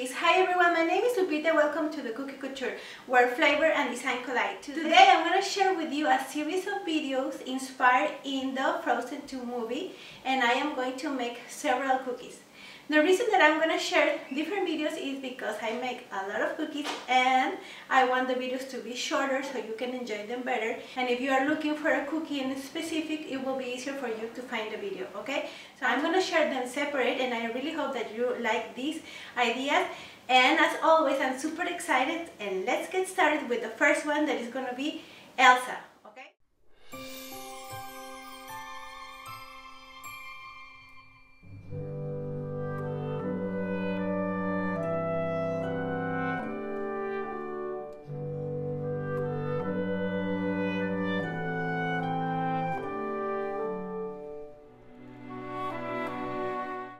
cookies. Hi everyone, my name is Lupita. Welcome to the Cookie Couture, where flavor and design collide. Today I'm going to share with you a series of videos inspired in the Frozen 2 movie and I am going to make several cookies. The reason that I'm to share different videos is because I make a lot of cookies and I want the videos to be shorter so you can enjoy them better. And if you are looking for a cookie in specific, it will be easier for you to find the video, okay? So I'm to share them separate and I really hope that you like these ideas. And as always, I'm super excited and let's get started with the first one that is to be Elsa.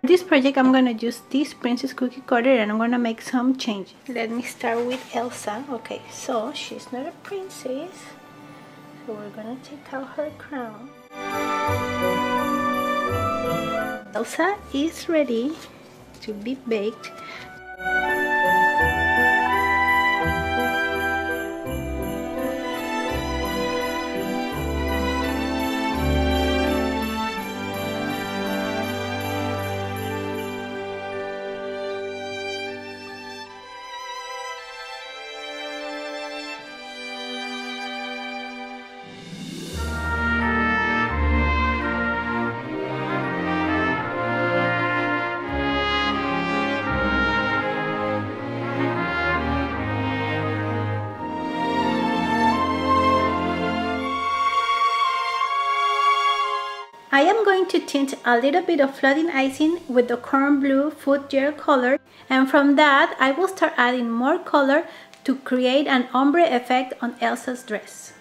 This project I'm gonna use this princess cookie cutter and I'm gonna make some changes. Let me start with Elsa. Okay so she's not a princess. So we're gonna take out her crown. Elsa is ready to be baked I am going to tint a little bit of flooding icing with the corn blue food gel color and from that I will start adding more color to create an ombre effect on Elsa's dress.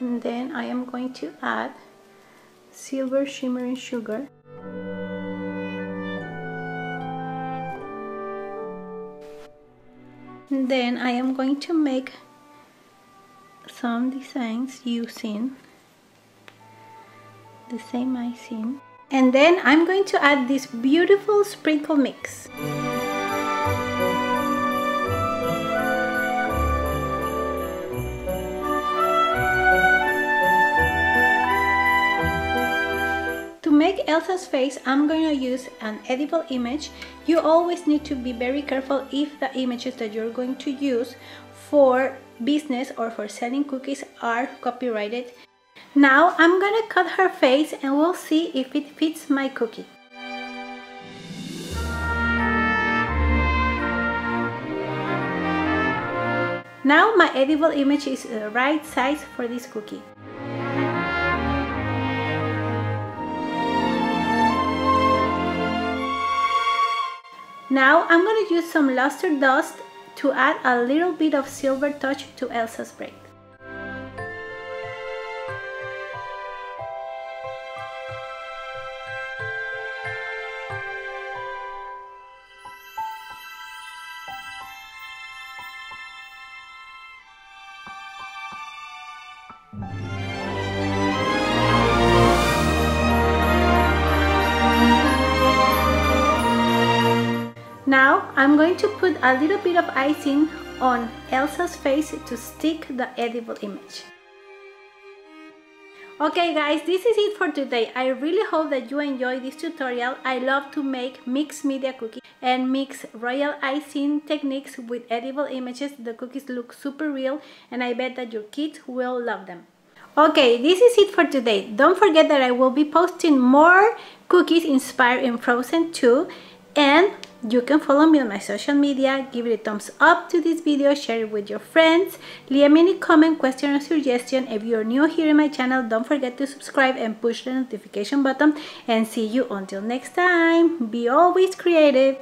And then I am going to add silver shimmering sugar. And then I am going to make some designs using the same icing and then I'm going to add this beautiful sprinkle mix Elsa's face, I'm going to use an edible image. You always need to be very careful if the images that you're going to use for business or for selling cookies are copyrighted. Now I'm going to cut her face and we'll see if it fits my cookie. Now my edible image is the right size for this cookie. Now I'm going to use some luster dust to add a little bit of silver touch to Elsa's braid. I'm going to put a little bit of icing on Elsa's face to stick the edible image. Okay guys, this is it for today. I really hope that you enjoyed this tutorial. I love to make mixed media cookies and mix royal icing techniques with edible images. The cookies look super real and I bet that your kids will love them. Okay, this is it for today. Don't forget that I will be posting more cookies inspired in Frozen 2 and You can follow me on my social media, give it a thumbs up to this video, share it with your friends, leave me any comment, question or suggestion. If you're new here in my channel, don't forget to subscribe and push the notification button and see you until next time. Be always creative.